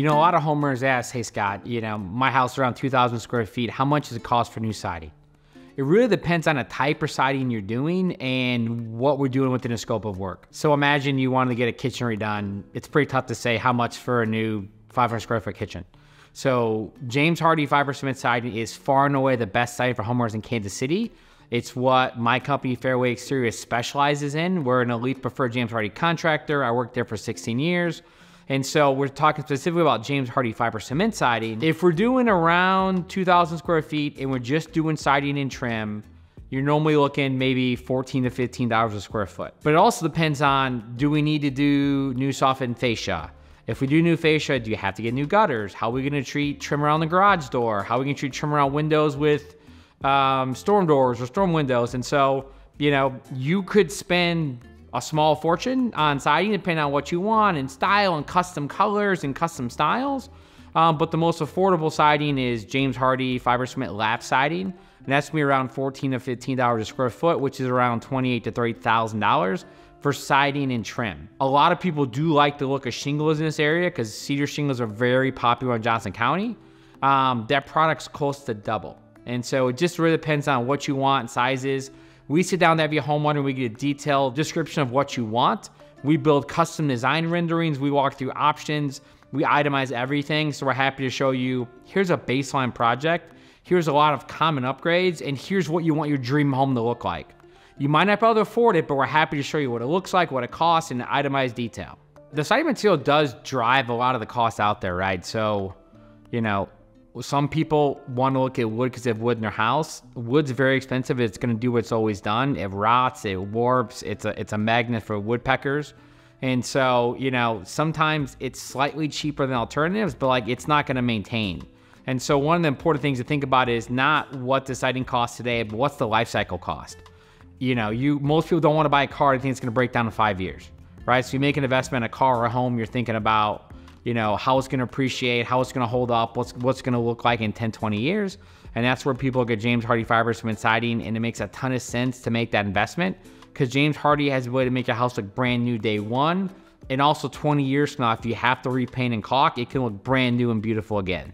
lot of homeowners ask, hey, Scott, you know, my house around 2,000 square feet. How much does it cost for new siding? It really depends on the type of siding you're doing and what we're doing within the scope of work. So imagine you wanted to get a kitchen redone. It's pretty tough to say how much for a new 500 square foot kitchen. So James Hardie fiber cement siding is far and away the best siding for homeowners in Kansas City. It's what my company, Fairway Exteriors, specializes in. We're an elite preferred James Hardie contractor. I worked there for 16 years. And so we're talking specifically about James Hardie fiber cement siding. If we're doing around 2,000 square feet and we're just doing siding and trim, you're normally looking maybe 14 to $15 a square foot. But it also depends on, do we need to do new soffit fascia? If we do new fascia, do you have to get new gutters? How are we gonna treat trim around the garage door? How are we gonna treat trim around windows with um, storm doors or storm windows. And so, you know, you could spend a small fortune on siding depending on what you want and style and custom colors and custom styles. Um, but the most affordable siding is James Hardie fiber cement lap siding. And that's gonna be around 14 to $15 a square foot, which is around 28 to $30,000 for siding and trim. A lot of people do like the look of shingles in this area because cedar shingles are very popular in Johnson County. Um, that product's close to double. And so it just really depends on what you want, sizes. We sit down to have your homeowner, we get a detailed description of what you want. We build custom design renderings, we walk through options, we itemize everything. So we're happy to show you here's a baseline project, here's a lot of common upgrades, and here's what you want your dream home to look like. You might not be able to afford it, but we're happy to show you what it looks like, what it costs, and itemized detail. The siding material does drive a lot of the costs out there, right? So, you know, some people want to look at wood because they have wood in their house. Wood's very expensive. It's going to do what it's always done. It rots, it warps. It's a it's a magnet for woodpeckers. And so, you know, sometimes it's slightly cheaper than alternatives, but like it's not going to maintain. And so one of the important things to think about is not what the siding costs today, but what's the life cycle cost. You know, you most people don't want to buy a car and think it's going to break down in five years, right? So you make an investment in a car or a home, you're thinking about you know, how it's going to appreciate, how it's going to hold up, what's what's going to look like in 10, 20 years. And that's where people get James Hardie fiber cement siding, and it makes a ton of sense to make that investment because James Hardie has a way to make your house look brand new day one. And also 20 years from now, if you have to repaint and caulk, it can look brand new and beautiful again.